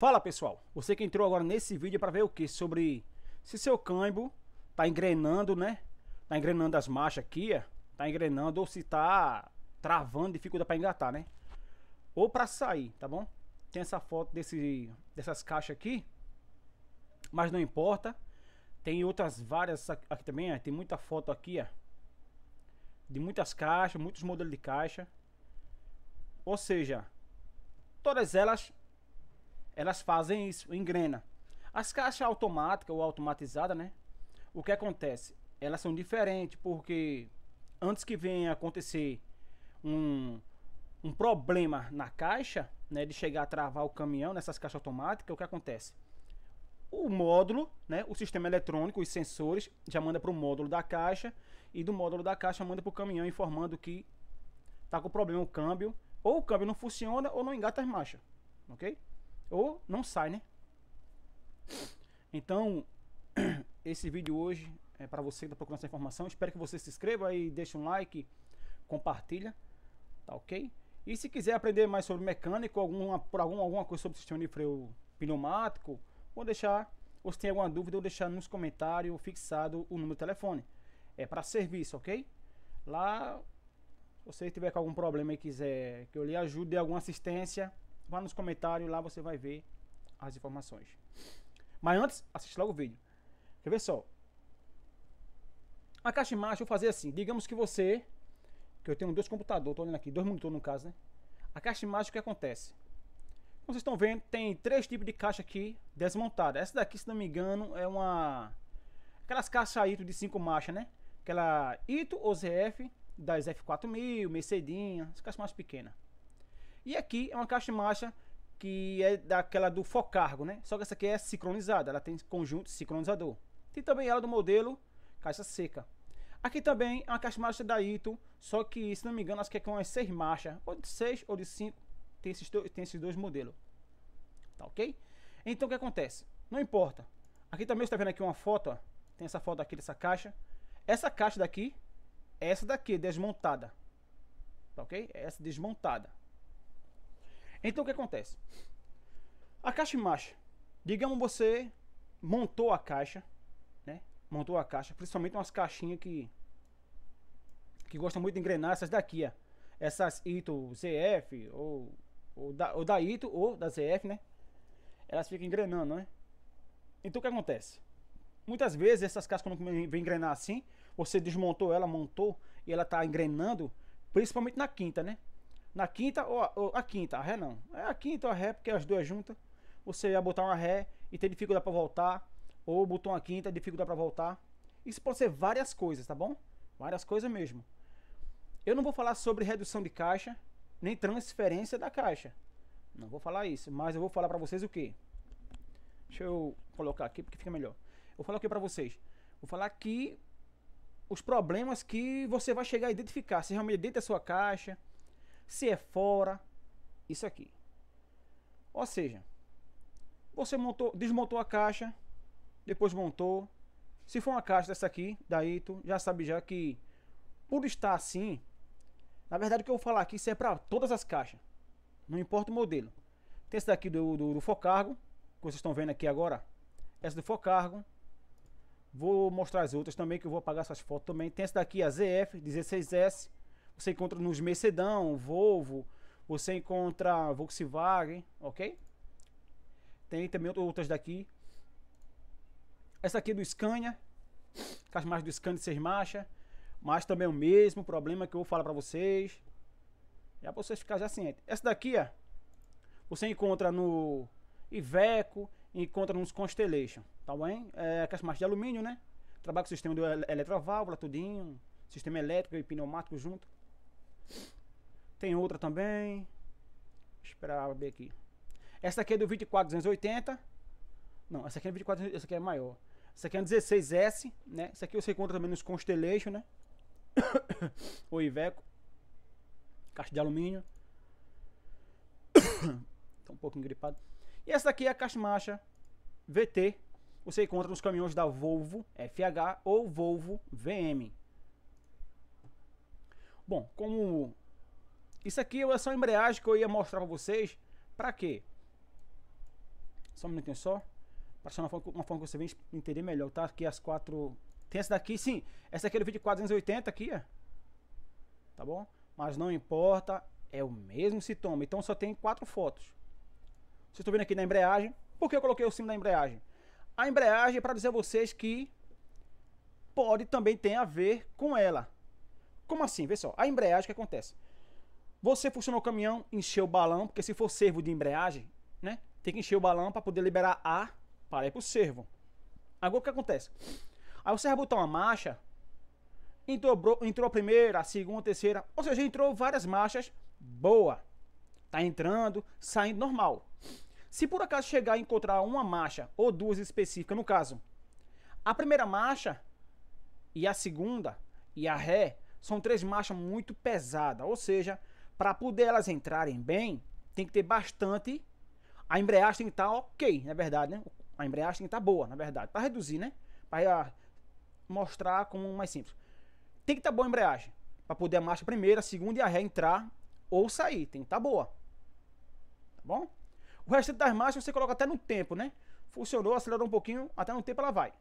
Fala pessoal, você que entrou agora nesse vídeo para ver o que? Sobre se seu câmbio tá engrenando, né? Tá engrenando as marchas aqui, ó, tá engrenando ou se tá travando, dificuldade para engatar, né? Ou para sair, tá bom? Tem essa foto desse, dessas caixas aqui, mas não importa. Tem outras várias aqui também, ó, tem muita foto aqui, ó, de muitas caixas, muitos modelos de caixa. Ou seja, todas elas elas fazem isso, engrena. As caixas automáticas ou automatizadas, né? O que acontece? Elas são diferentes porque antes que venha acontecer um, um problema na caixa, né, de chegar a travar o caminhão nessas caixas automáticas, o que acontece? O módulo, né, o sistema eletrônico, os sensores, já manda para o módulo da caixa e do módulo da caixa manda para o caminhão informando que tá com problema o câmbio, ou o câmbio não funciona ou não engata as marchas, ok? Ou não sai, né? Então, esse vídeo hoje é para você que está procurando essa informação. Espero que você se inscreva e deixe um like, compartilha, tá ok? E se quiser aprender mais sobre mecânica, alguma, por algum, alguma coisa sobre sistema de freio pneumático, vou deixar, ou se tem alguma dúvida, vou deixar nos comentários fixado o número de telefone. É para serviço, ok? Lá, se você tiver com algum problema e quiser que eu lhe ajude, alguma assistência, Vá nos comentários, lá você vai ver as informações. Mas antes, assiste logo o vídeo. Quer ver só? A caixa de marcha, eu vou fazer assim. Digamos que você, que eu tenho dois computadores, tô olhando aqui, dois monitores no caso, né? A caixa de marcha, o que acontece? Como vocês estão vendo, tem três tipos de caixa aqui desmontada. Essa daqui, se não me engano, é uma... Aquelas caixas Ito de 5 marchas, né? Aquela Ito ou ZF das F4000, Mercedinha, as caixas mais pequenas. E aqui é uma caixa marcha que é daquela do Focargo, né? Só que essa aqui é sincronizada, ela tem conjunto sincronizador. Tem também ela do modelo caixa seca. Aqui também é uma caixa marcha da Ito, só que, se não me engano, acho que é com as 6 marchas, ou de 6 ou de 5, tem esses, dois, tem esses dois modelos. Tá ok? Então o que acontece? Não importa. Aqui também está vendo aqui uma foto, ó. Tem essa foto aqui dessa caixa. Essa caixa daqui, essa daqui, desmontada. Tá ok? Essa desmontada. Então o que acontece? A caixa de marcha. Digamos você montou a caixa, né? Montou a caixa, principalmente umas caixinhas que que gostam muito de engrenar essas daqui, ó. Essas Ito ZF ou, ou, da, ou da Ito ou da ZF, né? Elas ficam engrenando, né? Então o que acontece? Muitas vezes essas caixas quando vem engrenar assim, você desmontou ela, montou e ela tá engrenando, principalmente na quinta, né? Na quinta ou a, ou a, quinta, a ré não. É a quinta ou a ré, porque as duas juntas. Você ia botar uma ré e ter dificuldade para voltar. Ou botou uma quinta, dificuldade para voltar. Isso pode ser várias coisas, tá bom? Várias coisas mesmo. Eu não vou falar sobre redução de caixa, nem transferência da caixa. Não vou falar isso, mas eu vou falar para vocês o que? Deixa eu colocar aqui porque fica melhor. Eu vou falar o que para vocês? Vou falar aqui os problemas que você vai chegar a identificar, se realmente dentro da sua caixa, se é fora, isso aqui. Ou seja, você montou, desmontou a caixa, depois montou. Se for uma caixa dessa aqui, daí tu já sabe já que por estar assim, na verdade o que eu vou falar aqui isso é para todas as caixas. Não importa o modelo. Tem esse daqui do, do, do Focargo, que vocês estão vendo aqui agora. Essa do Focargo. Vou mostrar as outras também, que eu vou apagar essas fotos também. Tem essa daqui, a ZF 16S. Você encontra nos Mercedão, Volvo, você encontra Volkswagen, ok? Tem também outras daqui. Essa aqui é do Scania, as mais do Scania de 6 marchas, mas também é o mesmo problema que eu vou falar para vocês. Já pra vocês ficarem já cientes. Essa daqui, ó, você encontra no Iveco, encontra nos Constellation, tá bem? É aquelas marchas de alumínio, né? Trabalha com o sistema do eletroválvula, tudinho, sistema elétrico e pneumático junto. Tem outra também. esperar ver aqui. Essa aqui é do 24280. Não, essa aqui é 24, essa aqui é maior. Essa aqui é 16S, né? Essa aqui você encontra também nos Constellation, né? o Iveco. Caixa de alumínio. tá um pouco gripado. E essa aqui é a caixa marcha VT. Você encontra nos caminhões da Volvo FH ou Volvo VM. Bom, como isso aqui é só embreagem que eu ia mostrar para vocês, para quê? Só um minutinho só. Para ser uma forma, uma forma que você vem entender melhor, tá? Aqui as quatro. Tem essa daqui, sim. Essa aqui é do vídeo 480 aqui, ó. Tá bom? Mas não importa, é o mesmo sintoma. Então só tem quatro fotos. Vocês estão vendo aqui na embreagem. Por que eu coloquei o símbolo da embreagem? A embreagem é para dizer a vocês que pode também ter a ver com ela. Como assim? Vê só. A embreagem, o que acontece? Você funcionou o caminhão, encheu o balão, porque se for servo de embreagem, né? Tem que encher o balão para poder liberar ar para ir para o servo. Agora o que acontece? Aí você vai botar uma marcha, entrou, entrou a primeira, a segunda, a terceira, ou seja, entrou várias marchas, boa. Tá entrando, saindo normal. Se por acaso chegar a encontrar uma marcha ou duas específicas, no caso, a primeira marcha e a segunda e a ré são três marchas muito pesadas, ou seja, para poder elas entrarem bem, tem que ter bastante. A embreagem tem que estar tá ok, na verdade, né? A embreagem tem que estar tá boa, na verdade, para reduzir, né? Para mostrar como mais simples. Tem que estar tá boa a embreagem, para poder a marcha primeira, a segunda e a ré entrar ou sair, tem que estar tá boa. Tá bom? O resto das marchas você coloca até no tempo, né? Funcionou, acelerou um pouquinho, até no tempo ela vai.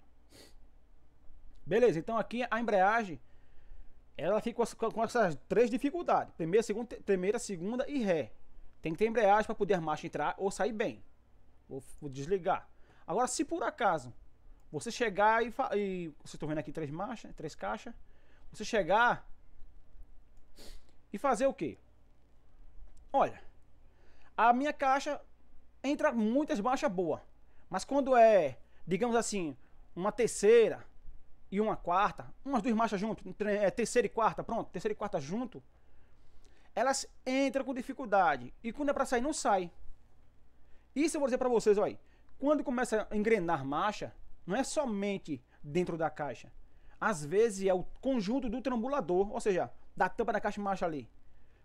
Beleza, então aqui a embreagem ela fica com essas três dificuldades: primeira, segunda, primeira, segunda e ré. Tem que ter embreagem para poder a marcha entrar ou sair bem. Vou, vou desligar. Agora, se por acaso você chegar e, e vocês estão vendo aqui três marchas, três caixas, você chegar e fazer o que? Olha, a minha caixa entra muitas marchas boas, mas quando é, digamos assim, uma terceira, e uma quarta, umas duas marchas junto, é, terceira e quarta, pronto, terceira e quarta junto, elas entram com dificuldade. E quando é para sair, não sai. Isso eu vou dizer para vocês, olha, quando começa a engrenar marcha, não é somente dentro da caixa. Às vezes é o conjunto do trambulador, ou seja, da tampa da caixa de marcha ali.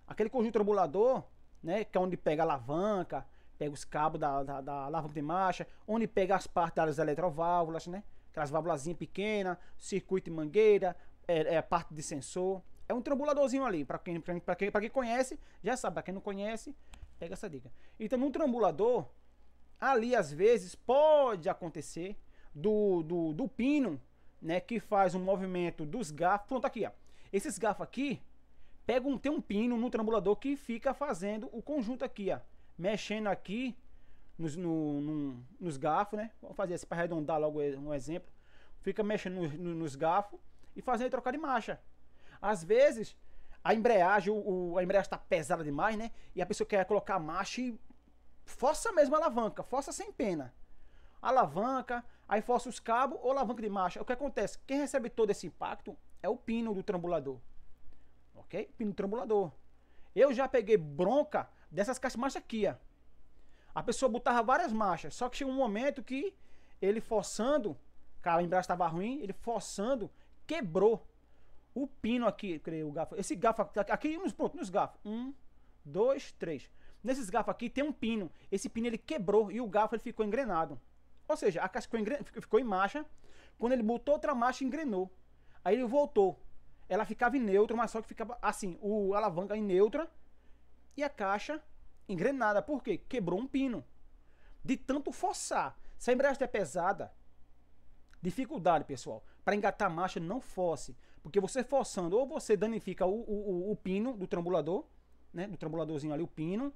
Aquele conjunto trambulador, né, que é onde pega a alavanca, pega os cabos da, da, da alavanca de marcha, onde pega as partes das eletroválvulas, né? Aquelas válvulazinhas pequenas, circuito de mangueira, é, é parte de sensor. É um trambuladorzinho ali, para quem, pra quem, quem conhece, já sabe, para quem não conhece, pega essa dica. Então, num trambulador, ali às vezes pode acontecer do, do, do pino, né, que faz um movimento dos garfos. Pronto, aqui, ó. Esses garfos aqui, pega um, tem um pino no trambulador que fica fazendo o conjunto aqui, ó. Mexendo aqui nos, no, no, nos garfos, né? Vamos fazer assim para arredondar logo um exemplo. Fica mexendo no, no, nos garfos e fazendo trocar de marcha. Às vezes, a embreagem, o, a embreagem está pesada demais, né? E a pessoa quer colocar a marcha e força mesmo a alavanca, força sem pena. Alavanca, aí força os cabos ou alavanca de marcha. O que acontece? Quem recebe todo esse impacto é o pino do trambulador. Ok? Pino do trambulador. Eu já peguei bronca dessas caixas de marcha aqui, ó. A pessoa botava várias marchas, só que chegou um momento que ele forçando, cara, a embreagem estava ruim, ele forçando, quebrou o pino aqui, creio, o gafo. Esse gafo aqui, nos, pronto, nos gafos. Um, dois, três. Nesses gafos aqui tem um pino. Esse pino ele quebrou e o gafo ele ficou engrenado. Ou seja, a caixa ficou, engren... ficou em marcha. Quando ele botou outra marcha, engrenou. Aí ele voltou. Ela ficava em neutro, mas só que ficava assim, o alavanca em neutra e a caixa engrenada. Por quê? Quebrou um pino. De tanto forçar. Se a embreagem é pesada, dificuldade, pessoal. Para engatar a marcha, não force. Porque você forçando, ou você danifica o, o, o, o pino do trambulador, né? Do trambuladorzinho ali, o pino.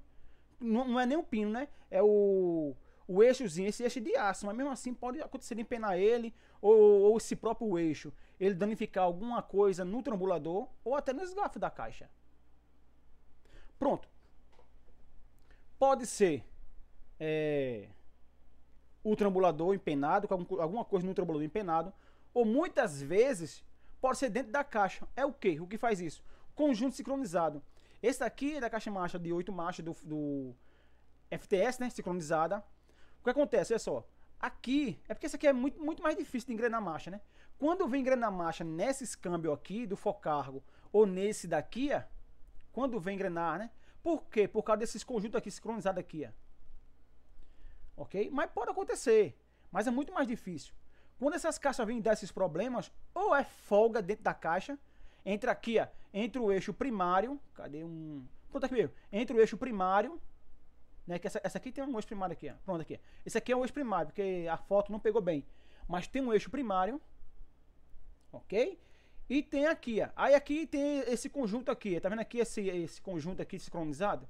Não, não é nem o pino, né? É o, o eixozinho, esse eixo de aço. Mas mesmo assim pode acontecer de empenar ele, ou, ou esse próprio eixo. Ele danificar alguma coisa no trambulador, ou até no esgafo da caixa. Pronto. Pode ser é, trambulador empenado, com alguma coisa no trambulador empenado, ou muitas vezes pode ser dentro da caixa. É o que? O que faz isso? Conjunto sincronizado. Esse aqui é da caixa marcha de 8 marchas do, do FTS, né? Sincronizada. O que acontece? Olha só. Aqui, é porque esse aqui é muito, muito mais difícil de engrenar marcha, né? Quando vem engrenar marcha nesse câmbio aqui, do focargo, ou nesse daqui, ó, quando vem engrenar, né? Por quê? Por causa desses conjuntos aqui sincronizados aqui, ó. Ok? Mas pode acontecer. Mas é muito mais difícil. Quando essas caixas vêm desses problemas, ou é folga dentro da caixa, entre aqui, ó, entre o eixo primário, cadê um... Pronto aqui mesmo. Entre o eixo primário Né? Que essa, essa aqui tem um eixo primário aqui, ó. Pronto, aqui. Esse aqui é o eixo primário, porque a foto não pegou bem. Mas tem um eixo primário, ok? E tem aqui, ó. Aí aqui tem esse conjunto aqui, tá vendo aqui esse, esse conjunto aqui sincronizado?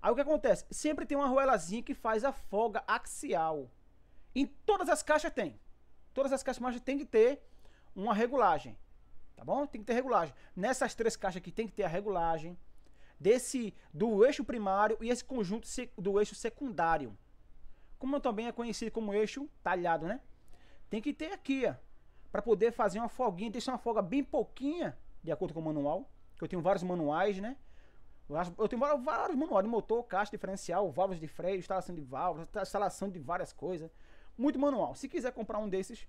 Aí o que acontece? Sempre tem uma arruelazinha que faz a folga axial. Em todas as caixas tem. Todas as caixas marcha tem que ter uma regulagem. Tá bom? Tem que ter regulagem. Nessas três caixas aqui tem que ter a regulagem desse do eixo primário e esse conjunto do eixo secundário. Como também é conhecido como eixo talhado, né? Tem que ter aqui, ó, para poder fazer uma folguinha, deixar uma folga bem pouquinha, de acordo com o manual, eu tenho vários manuais, né? Eu tenho vários manuais de motor, caixa diferencial, válvulas de freio, instalação de válvulas, instalação de várias coisas. Muito manual. Se quiser comprar um desses,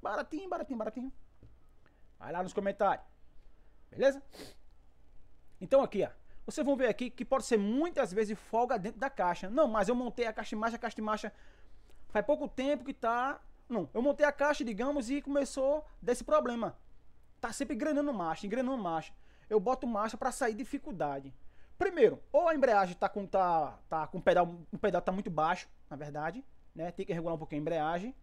baratinho, baratinho, baratinho. Vai lá nos comentários. Beleza? Então aqui, ó. Vocês vão ver aqui que pode ser muitas vezes folga dentro da caixa. Não, mas eu montei a caixa de marcha, a caixa de marcha faz pouco tempo que tá... Não, eu montei a caixa, digamos, e começou desse problema. Tá sempre engrenando marcha, engrenando marcha. Eu boto marcha para sair dificuldade. Primeiro, ou a embreagem tá com tá, tá com o pedal, o pedal tá muito baixo, na verdade, né? Tem que regular um pouquinho a embreagem.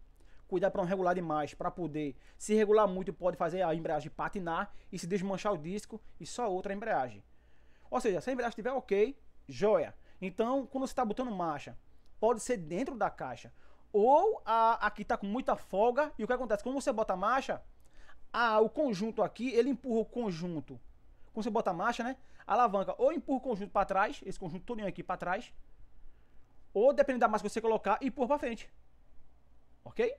Cuidar para não regular demais, para poder. Se regular muito, pode fazer a embreagem patinar e se desmanchar o disco e só outra embreagem. Ou seja, se a embreagem estiver ok, joia. Então, quando você está botando marcha, pode ser dentro da caixa. Ou a, aqui está com muita folga. E o que acontece? Quando você bota a marcha, a, o conjunto aqui, ele empurra o conjunto. Quando você bota a marcha, né? A alavanca ou empurra o conjunto para trás, esse conjunto todo aqui para trás. Ou, dependendo da massa que você colocar, empurra para frente. Ok?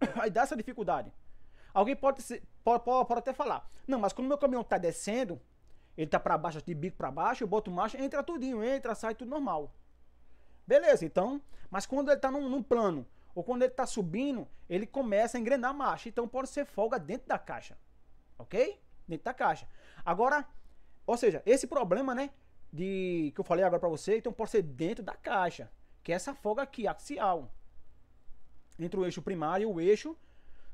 Aí dá essa dificuldade. Alguém pode, ser, pode, pode, pode até falar, não, mas quando meu caminhão está descendo, ele tá para baixo, de bico para baixo, eu boto marcha, entra tudinho, entra, sai tudo normal. Beleza, então, mas quando ele tá num, num plano, ou quando ele tá subindo, ele começa a engrenar a marcha, então pode ser folga dentro da caixa. OK? Dentro da caixa. Agora, ou seja, esse problema, né, de que eu falei agora para você, então pode ser dentro da caixa, que é essa folga aqui axial. Entre o eixo primário e o eixo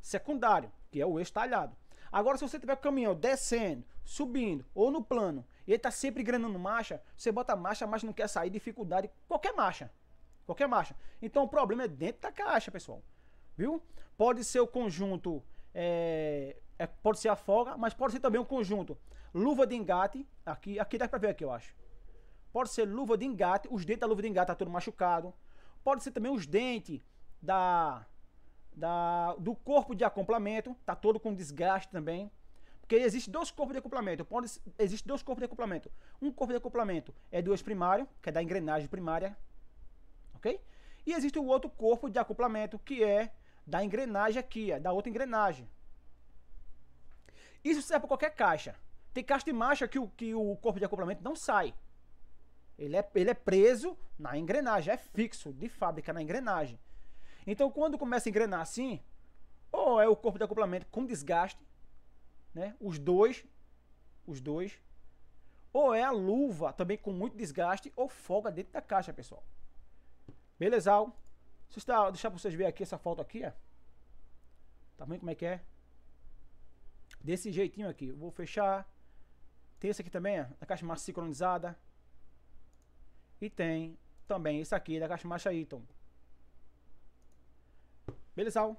secundário, que é o eixo talhado. Agora, se você tiver o caminhão descendo, subindo ou no plano, ele está sempre engrenando marcha, você bota marcha, marcha não quer sair, dificuldade, qualquer marcha. Qualquer marcha. Então o problema é dentro da caixa, pessoal. Viu? Pode ser o conjunto, é, é, pode ser a folga, mas pode ser também o conjunto luva de engate, aqui, aqui dá para ver aqui, eu acho. Pode ser luva de engate, os dentes da luva de engate tá todo machucado. Pode ser também os dentes da da, do corpo de acoplamento, tá todo com desgaste também. Porque existe dois corpos de acoplamento. Pode, existe dois corpos de acoplamento. Um corpo de acoplamento é do eixo primário, que é da engrenagem primária. Ok? E existe o outro corpo de acoplamento, que é da engrenagem aqui, é da outra engrenagem. Isso serve para qualquer caixa. Tem caixa de marcha que o, que o corpo de acoplamento não sai. Ele é, ele é preso na engrenagem, é fixo de fábrica na engrenagem. Então, quando começa a engrenar assim, ou é o corpo de acoplamento com desgaste, né? Os dois, os dois, ou é a luva também com muito desgaste ou folga dentro da caixa, pessoal. Beleza? Deixa eu deixar vocês verem aqui essa foto aqui, ó. Tá vendo como é que é? Desse jeitinho aqui. Eu vou fechar. Tem esse aqui também, ó, da caixa mais sincronizada. E tem também esse aqui da caixa marcha. Beleza?